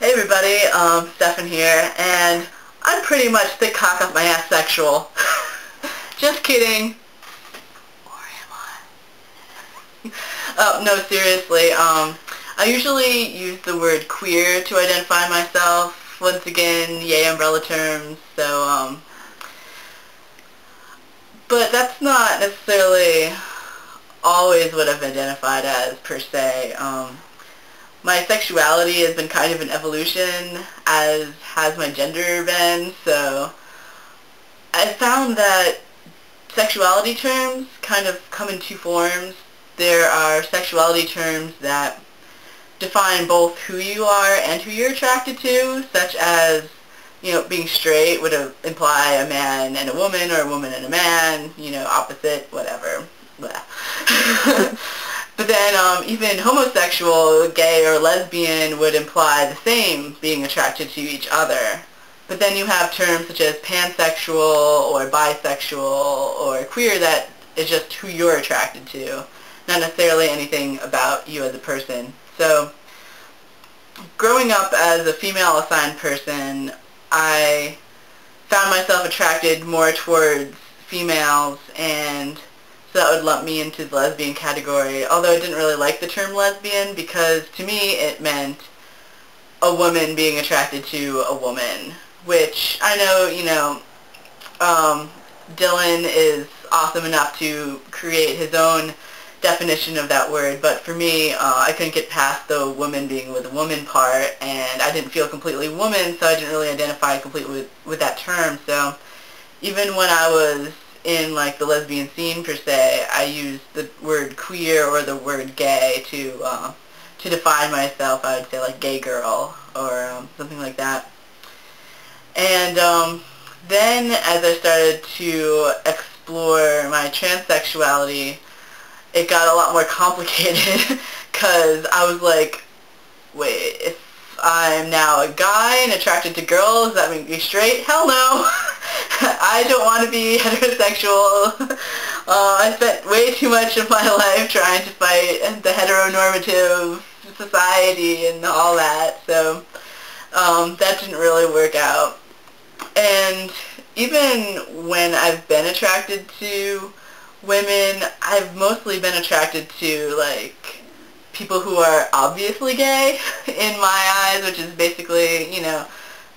Hey everybody, um, Stephan here, and I'm pretty much thick cock up my ass sexual. Just kidding. Or am I? oh, no, seriously, um, I usually use the word queer to identify myself. Once again, yay umbrella terms, so, um, but that's not necessarily always what I've identified as, per se. Um, my sexuality has been kind of an evolution, as has my gender been, so I found that sexuality terms kind of come in two forms. There are sexuality terms that define both who you are and who you're attracted to, such as, you know, being straight would imply a man and a woman, or a woman and a man, you know, opposite, whatever. But then um, even homosexual, gay, or lesbian would imply the same, being attracted to each other. But then you have terms such as pansexual or bisexual or queer that is just who you're attracted to, not necessarily anything about you as a person. So growing up as a female assigned person, I found myself attracted more towards females and that would lump me into the lesbian category, although I didn't really like the term lesbian because to me it meant a woman being attracted to a woman, which I know, you know, um, Dylan is awesome enough to create his own definition of that word, but for me, uh, I couldn't get past the woman being with a woman part, and I didn't feel completely woman, so I didn't really identify completely with, with that term, so even when I was in like the lesbian scene per se, I use the word queer or the word gay to uh, to define myself. I would say like gay girl or um, something like that. And um, then as I started to explore my transsexuality, it got a lot more complicated because I was like, wait, if I'm now a guy and attracted to girls, that makes me straight? Hell no! I don't want to be heterosexual. Uh, I spent way too much of my life trying to fight the heteronormative society and all that, so um, that didn't really work out. And even when I've been attracted to women, I've mostly been attracted to, like, people who are obviously gay in my eyes, which is basically, you know,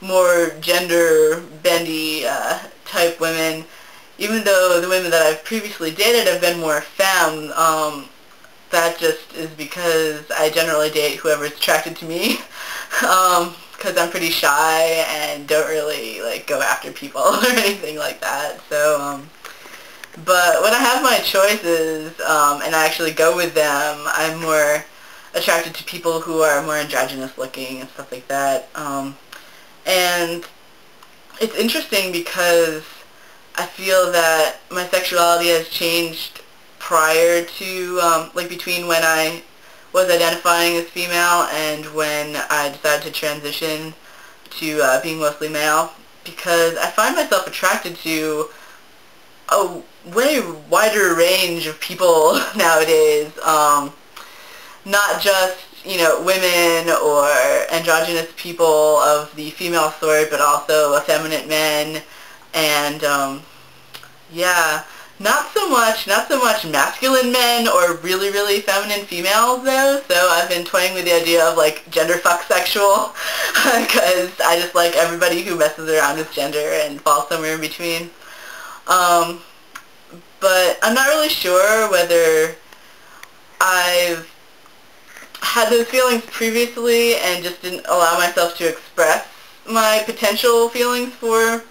more gender bendy uh, type women, even though the women that I've previously dated have been more femme, um, that just is because I generally date whoever's attracted to me, because um, I'm pretty shy and don't really like go after people or anything like that. So, um, but when I have my choices um, and I actually go with them, I'm more attracted to people who are more androgynous looking and stuff like that. Um, and it's interesting because I feel that my sexuality has changed prior to, um, like between when I was identifying as female and when I decided to transition to uh, being mostly male because I find myself attracted to a way wider range of people nowadays. Um, not just you know, women or androgynous people of the female sort, but also effeminate men, and um, yeah, not so much, not so much masculine men or really, really feminine females though. So I've been toying with the idea of like gender fuck sexual, because I just like everybody who messes around with gender and falls somewhere in between. Um, but I'm not really sure whether I've had those feelings previously and just didn't allow myself to express my potential feelings for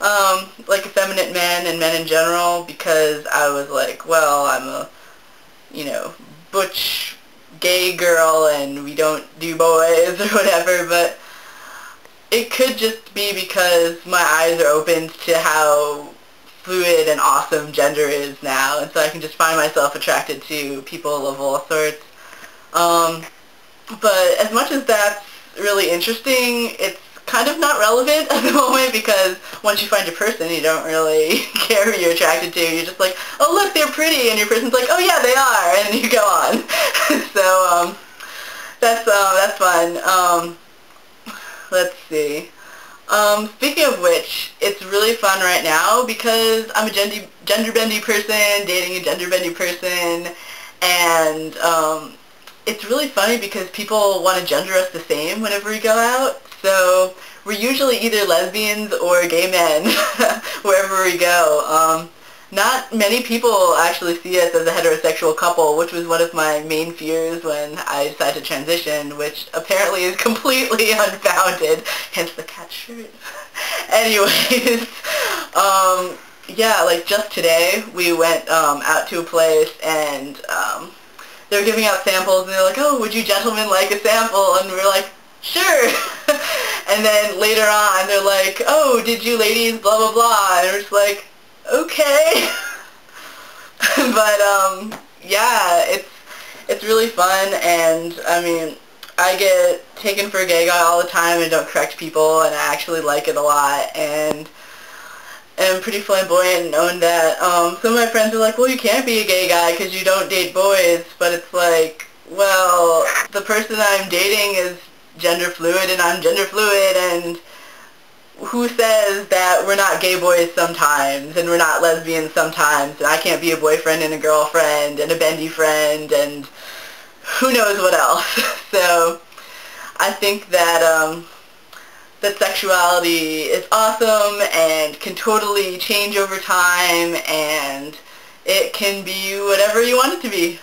um, like effeminate men and men in general because I was like, well, I'm a, you know, butch gay girl and we don't do boys or whatever, but it could just be because my eyes are opened to how fluid and awesome gender is now, and so I can just find myself attracted to people of all sorts. As much as that's really interesting, it's kind of not relevant at the moment because once you find a person, you don't really care who you're attracted to. You're just like, oh look, they're pretty, and your person's like, oh yeah, they are, and you go on. so um, that's uh, that's fun. Um, let's see. Um, speaking of which, it's really fun right now because I'm a gender, gender bendy person, dating a gender bendy person, and um, it's really funny because people want to gender us the same whenever we go out. So we're usually either lesbians or gay men wherever we go. Um, not many people actually see us as a heterosexual couple, which was one of my main fears when I decided to transition, which apparently is completely unfounded, hence the cat shirt. Anyways, um, yeah, like just today we went um, out to a place and um, they were giving out samples and they're like, oh, would you gentlemen like a sample? And we are like, sure. and then later on they're like, oh, did you ladies blah blah blah? And we're just like, okay. but um, yeah, it's it's really fun, and I mean, I get taken for a gay guy all the time and don't correct people, and I actually like it a lot, and am pretty flamboyant and own that. Um, some of my friends are like, well, you can't be a gay guy because you don't date boys, but it's like, well, the person I'm dating is gender fluid, and I'm gender fluid, and who says that we're not gay boys sometimes and we're not lesbians sometimes and I can't be a boyfriend and a girlfriend and a bendy friend and who knows what else. so I think that um, that sexuality is awesome and can totally change over time and it can be whatever you want it to be.